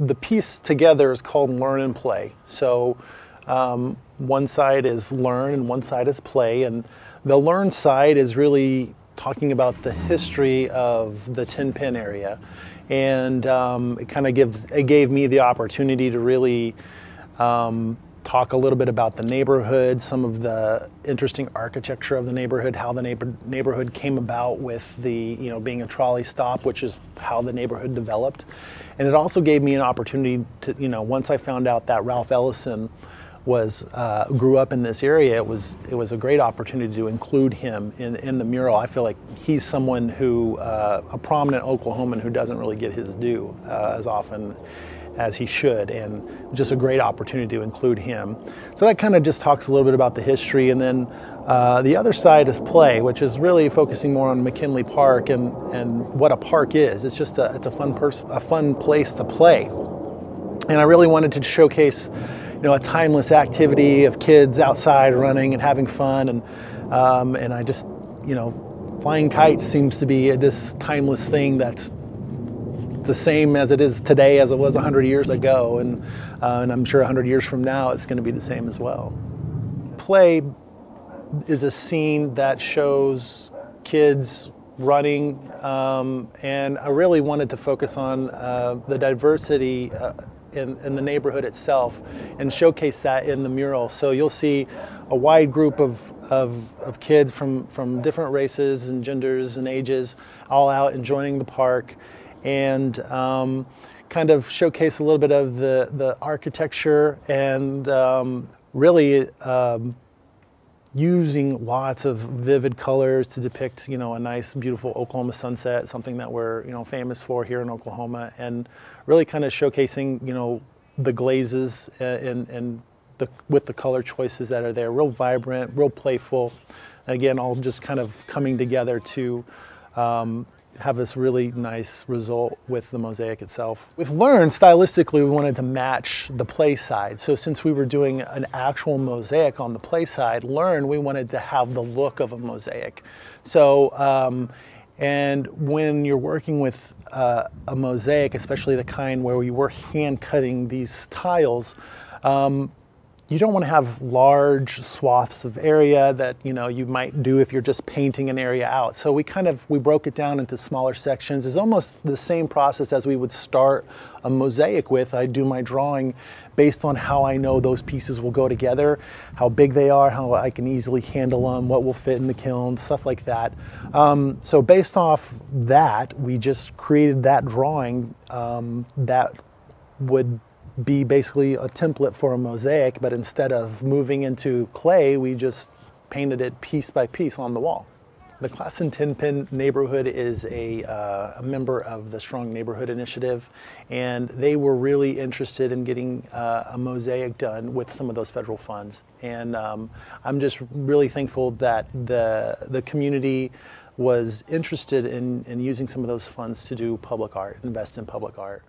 the piece together is called learn and play. So um, one side is learn and one side is play. And the learn side is really talking about the history of the Ten Penn area. And um, it kind of gives, it gave me the opportunity to really um, talk a little bit about the neighborhood, some of the interesting architecture of the neighborhood, how the neighbor, neighborhood came about with the, you know, being a trolley stop, which is how the neighborhood developed. And it also gave me an opportunity to, you know, once I found out that Ralph Ellison was uh, grew up in this area, it was it was a great opportunity to include him in, in the mural. I feel like he's someone who uh, a prominent Oklahoman who doesn't really get his due uh, as often as he should, and just a great opportunity to include him. So that kind of just talks a little bit about the history, and then uh, the other side is play, which is really focusing more on McKinley Park and, and what a park is. It's just a, it's a fun pers- a fun place to play, and I really wanted to showcase, you know, a timeless activity of kids outside running and having fun, and um, and I just, you know, flying kites seems to be this timeless thing that's the same as it is today as it was 100 years ago, and, uh, and I'm sure 100 years from now it's going to be the same as well. Play is a scene that shows kids running, um, and I really wanted to focus on uh, the diversity uh, in, in, the neighborhood itself and showcase that in the mural. So you'll see a wide group of, of, of kids from, from different races and genders and ages all out enjoying the park and um, kind of showcase a little bit of the, the architecture and um, really um, using lots of vivid colors to depict, you know, a nice, beautiful Oklahoma sunset, something that we're, you know, famous for here in Oklahoma, and really kind of showcasing, you know, the glazes and, and the, with the color choices that are there, real vibrant, real playful. Again, all just kind of coming together to um, have this really nice result with the mosaic itself. With Learn, stylistically, we wanted to match the play side. So since we were doing an actual mosaic on the play side, Learn, we wanted to have the look of a mosaic. So, um, and when you're working with uh, a mosaic, especially the kind where we were hand cutting these tiles, um, you don't want to have large swaths of area that you know you might do if you're just painting an area out. So we kind of we broke it down into smaller sections. It's almost the same process as we would start a mosaic with. I do my drawing based on how I know those pieces will go together, how big they are, how I can easily handle them, what will fit in the kiln, stuff like that. Um, so based off that, we just created that drawing um, that would be basically a template for a mosaic, but instead of moving into clay, we just painted it piece by piece on the wall. The Classen Ten Penn neighborhood is a, uh, a, member of the Strong Neighborhood Initiative, and they were really interested in getting uh, a mosaic done with some of those federal funds. And um, I'm just really thankful that the, the community was interested in, in using some of those funds to do public art, invest in public art.